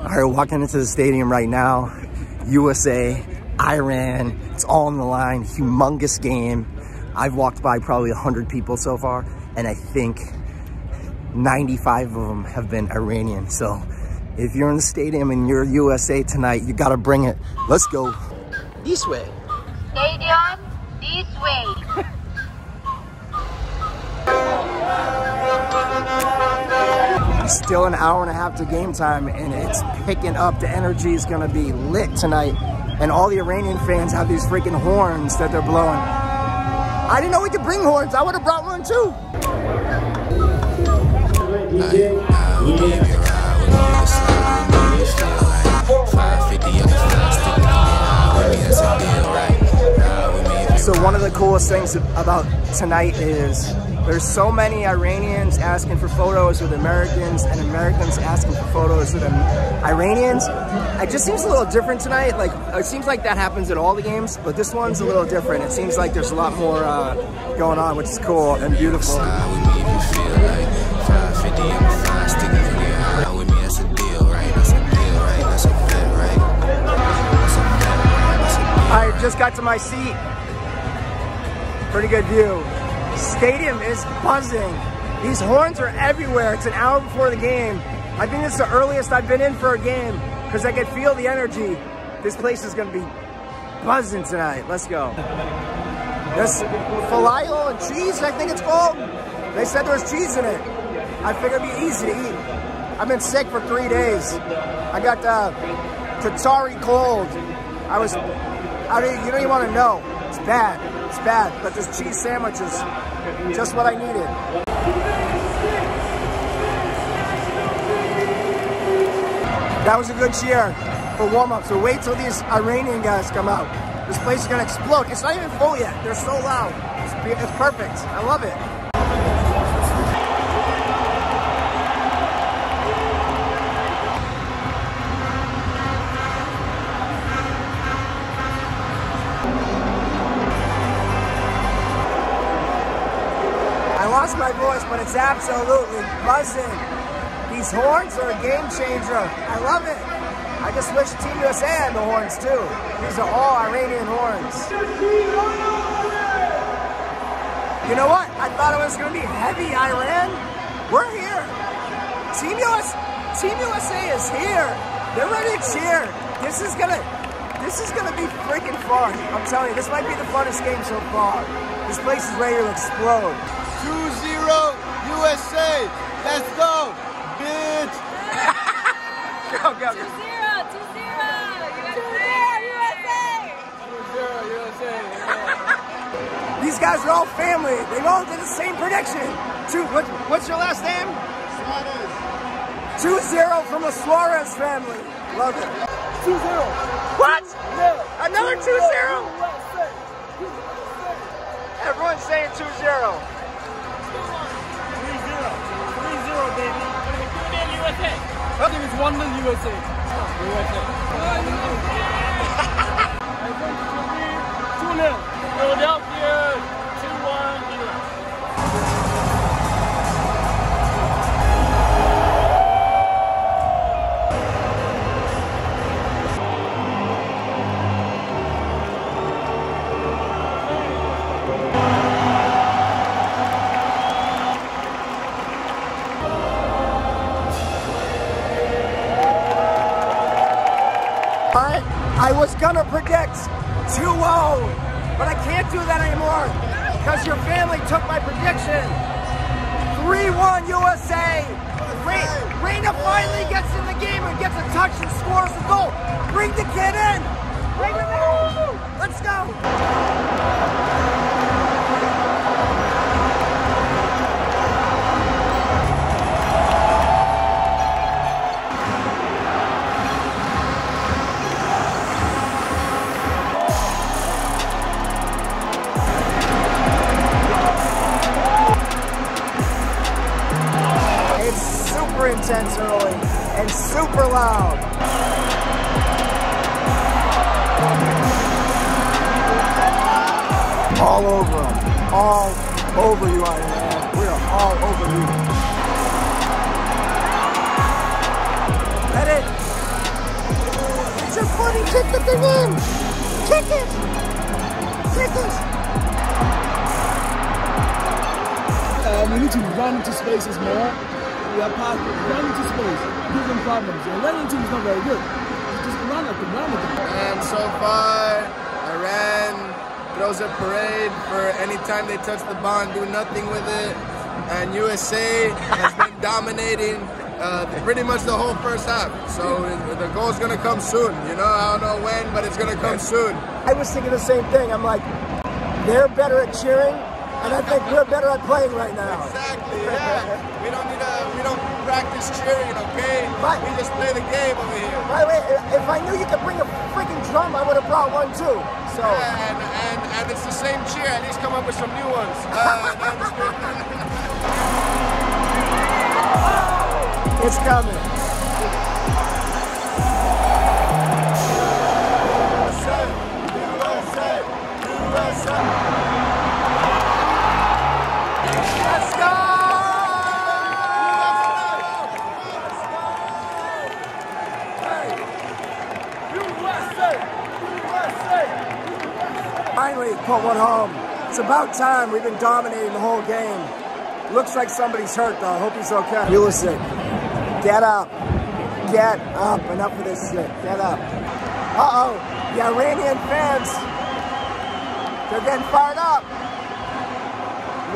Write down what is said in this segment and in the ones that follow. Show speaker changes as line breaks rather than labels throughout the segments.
All right, walking into the stadium right now. USA, Iran, it's all on the line. Humongous game. I've walked by probably 100 people so far, and I think 95 of them have been Iranian. So if you're in the stadium and you're USA tonight, you gotta bring it. Let's go this way.
Stadium, this way.
Still an hour and a half to game time and it's picking up. The energy is gonna be lit tonight. And all the Iranian fans have these freaking horns that they're blowing. I didn't know we could bring horns. I would have brought one too. So one of the coolest things about tonight is there's so many Iranians asking for photos with Americans and Americans asking for photos with Iranians. It just seems a little different tonight. Like it seems like that happens at all the games, but this one's a little different. It seems like there's a lot more uh, going on, which is cool and beautiful. I just got to my seat. Pretty good view. Stadium is buzzing. These horns are everywhere. It's an hour before the game. I think this is the earliest I've been in for a game because I can feel the energy. This place is going to be buzzing tonight. Let's go. This falafel and cheese, I think it's called. They said there was cheese in it. I figured it'd be easy to eat. I've been sick for three days. I got uh, the Qatari cold. I was, I mean, you don't even want to know. It's bad. Bad. But this cheese sandwich is just what I needed. That was a good cheer for warm-up. So wait till these Iranian guys come out. This place is gonna explode. It's not even full yet. They're so loud. It's perfect. I love it. But it's absolutely buzzing. These horns are a game changer. I love it. I just wish Team USA had the horns too. These are all Iranian horns. You know what? I thought it was going to be heavy Iran. We're here. Team US, Team USA is here. They're ready to cheer. This is gonna, this is gonna be freaking fun. I'm telling you, this might be the funnest game so far. This place is ready to explode.
2-0 USA. Let's go, bitch.
Go, go, go.
Two zero, two zero. USA.
2-0 USA.
These guys are all family. They all did the same prediction. Two, what, what's your last name? Suarez. 2-0 from a Suarez family. Love it.
2-0.
What?
Yeah.
Another 2-0? Everyone's saying 2-0.
3-0. 3-0, baby. I think it's 1 0 USA. USA. I,
I was gonna predict 2-0, but I can't do that anymore because your family took my prediction. 3-1 USA. Re- Reyna finally gets in the game and gets a touch and scores a goal. Bring the kid in. Bring him in. Let's go. You, Iron Man. We are all over you. Edit. Kick the thing in! Kick it! Kick it!
Um, we need to run into spaces more. We are part run into space, give them problems. And running into is not very good. Just run at them, run at them.
And so far, Iran throws a parade for any time they touch the ball and do nothing with it. And USA has been dominating uh, pretty much the whole first half. So the goal's gonna come soon. You know, I don't know when, but it's gonna come soon.
I was thinking the same thing. I'm like, they're better at cheering, and I think we're better at playing right now.
Exactly. Yeah. We don't need to. We don't practice cheering. Okay.
Right.
We just play the game over here.
By the way, if I knew you could bring a I would have brought one too. So,
And, and and it's the same cheer. At least come up with some new ones. Uh,
it's coming. Let's Finally put one home. It's about time. We've been dominating the whole game. Looks like somebody's hurt though. I hope he's okay. Pulisic, get up. Get up. Enough of this shit. Get up. Uh-oh. The Iranian fans. They're getting fired up.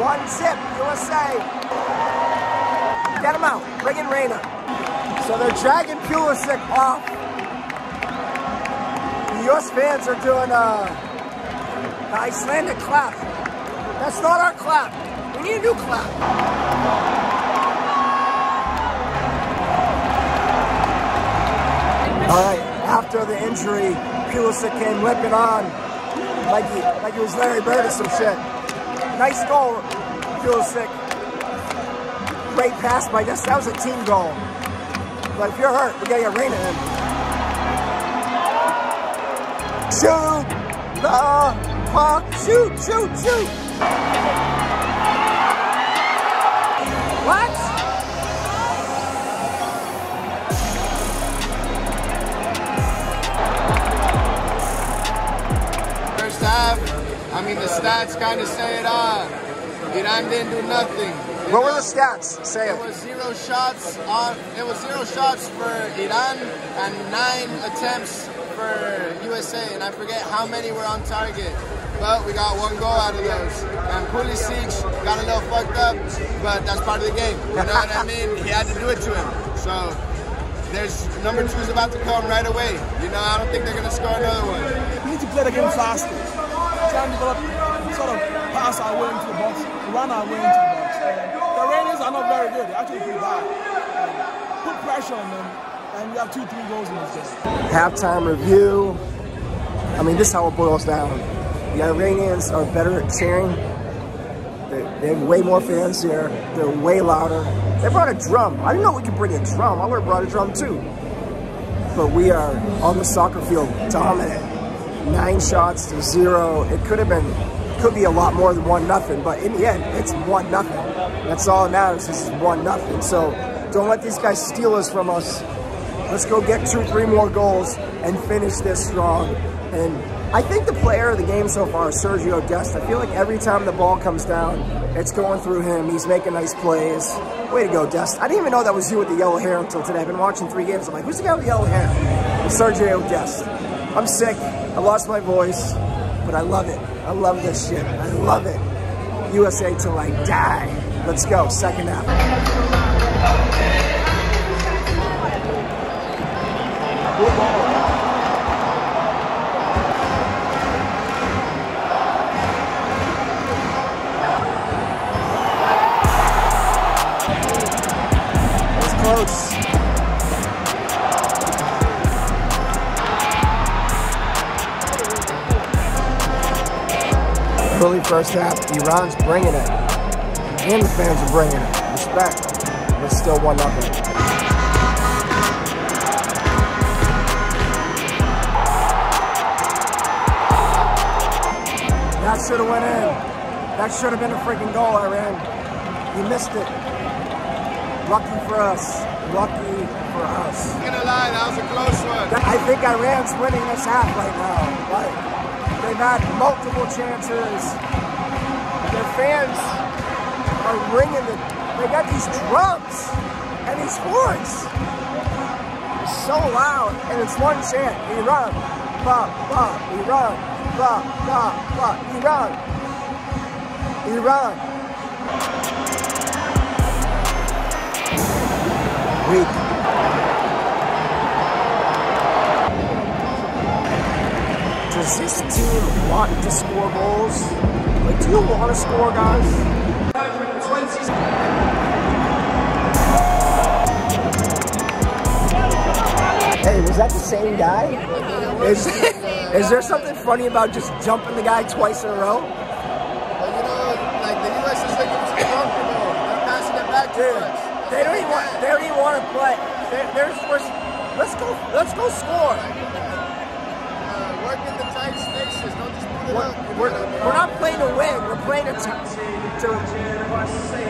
One zip, USA. Get him out. Bring in Reyna. So they're dragging Pulisic off. The US fans are doing a, the Icelandic clap. That's not our clap. We need a new clap. All right, after the injury, Pulisic came limping on like he, like he was Larry Bird or some shit. Nice goal, Pulisic. Great pass, I guess that was a team goal. But if you're hurt, we gotta get Reyna in. Shoot the puck. Shoot, shoot, shoot. What?
First half, I mean the stats kind of say it all. Iran didn't do nothing.
What were the stats? Say
It
it.
was zero shots on. It was zero shots for Iran and nine attempts for USA, and I forget how many were on target. But we got one goal out of those. And Pulisic got a little fucked up, but that's part of the game. You know what I mean? He had to do it to him. So there's number two's about to come right away. You know, I don't think they're gonna score another one.
We need to play the game faster. Try and develop, sort of pass our way into the box, run our way into the box. And the Iranians are not very good. They're actually pretty bad. And put pressure on them, and we have two, three goals in this game.
halftime review. I mean, this is how it boils down. The Iranians are better at cheering. They, they have way more fans here. They're way louder. They brought a drum. I didn't know we could bring a drum. I would have brought a drum too. But we are on the soccer field dominant. Nine shots to zero. It could have been, could be a lot more than one nothing. But in the end, it's one nothing. That's all that matters. This is one nothing. So don't let these guys steal us from us. Let's go get two, three more goals and finish this strong. And I think the player of the game so far is Sergiño Dest. I feel like every time the ball comes down, it's going through him. He's making nice plays. Way to go, Dest. I didn't even know that was you with the yellow hair until today. I've been watching three games. I'm like, who's the guy with the yellow hair? It's Sergiño Dest. I'm sick. I lost my voice, but I love it. I love this shit. I love it. USA till I die. Let's go. Second half. First half, Iran's bringing it. And the fans are bringing it. Respect. But still one nothing. That should have went in. That should have been a freaking goal, Iran. You missed it. Lucky for us. Lucky for us.
Not gonna lie, that was a close one.
I I think Iran's winning this half right now. Like, they've had multiple chances. Fans are ringing the. They got these drums and these horns. It's so loud, and it's one chant: Iran, ba ba, Iran, ba ba ba, Iran, Iran. Weak. Does this team want to score goals? Like, do you want to score, guys? Hey, was that the same guy? Is, is there something funny about just jumping the guy twice in a row?
But you know, like the U.S. is looking too comfortable. They're passing it back to
Dude,
us.
they don't even want. They don't even want to play. They're, they're, let's go. Let's go score.
Uh, work in the tight spaces. Don't just put it up.
We're, we're not playing to win. We're playing to, to.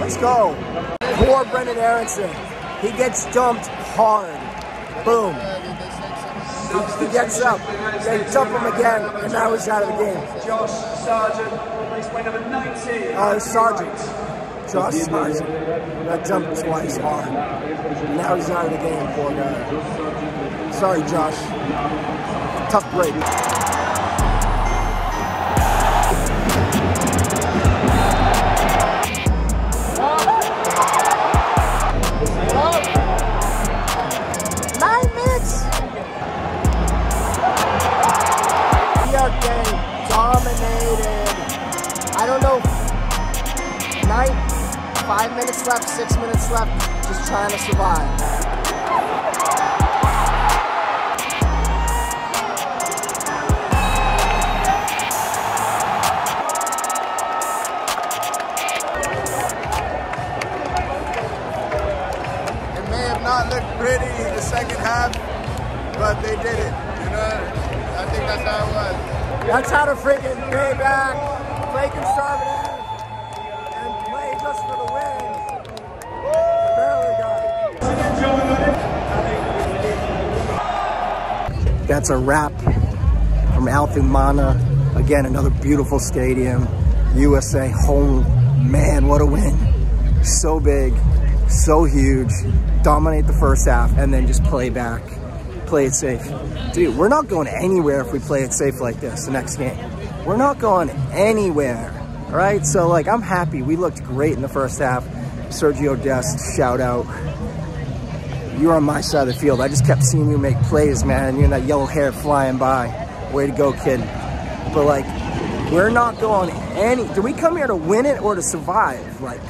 Let's go. Poor Brenden Aaronson. He gets dumped hard. Boom. He gets up. They dump him again, and now he's out of the game.
Josh Sargent, replaced by number 19.
Uh, Sargent. Josh Sargent. Got jumped twice hard. Now he's out of the game, poor guy. Sorry, Josh. Tough break.
That's
a wrap from Al Thumama. Again, another beautiful stadium. USA home. Man, what a win. So big, so huge. Dominate the first half and then just play back. Play it safe. Dude, we're not going anywhere if we play it safe like this the next game. We're not going anywhere. All right, so like I'm happy. We looked great in the first half. Sergiño Dest, shout out you were on my side of the field. I just kept seeing you make plays, man. You and that yellow hair flying by. Way to go, kid. But like, we're not going any. Do we come here to win it or to survive? Like,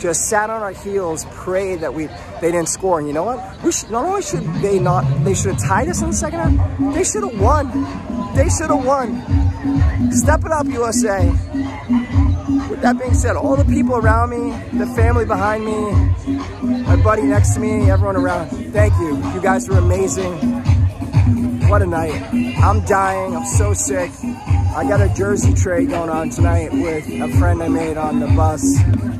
just sat on our heels, prayed that we they didn't score. And you know what? We should not only should they not they should have tied us in the second half. They should have won. They should have won. Step it up, USA. With that being said, all the people around me, the family behind me, buddy next to me, everyone around, thank you. You guys are amazing. What a night. I'm dying. I'm so sick. I got a jersey trade going on tonight with a friend I made on the bus.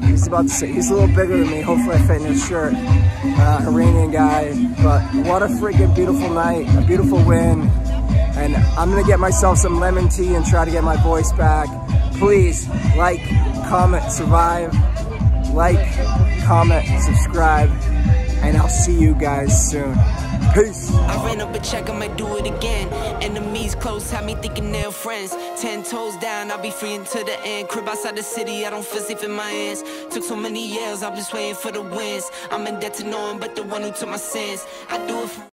He's about to say, he's a little bigger than me. Hopefully I fit in his shirt. Uh, Iranian guy. But what a freaking beautiful night. A beautiful win. And I'm going to get myself some lemon tea and try to get my voice back. Please like, comment, survive. Like, comment, subscribe. And I'll see you guys soon. Peace.
I ran up a check, I might do it again. Enemies close, had me thinking they're friends. Ten toes down, I'll be free until the end. Crib outside the city, I don't feel safe in my hands. Took so many years, I'm just waiting for the wins. I'm in debt to no one but the one who took my sins. I do it for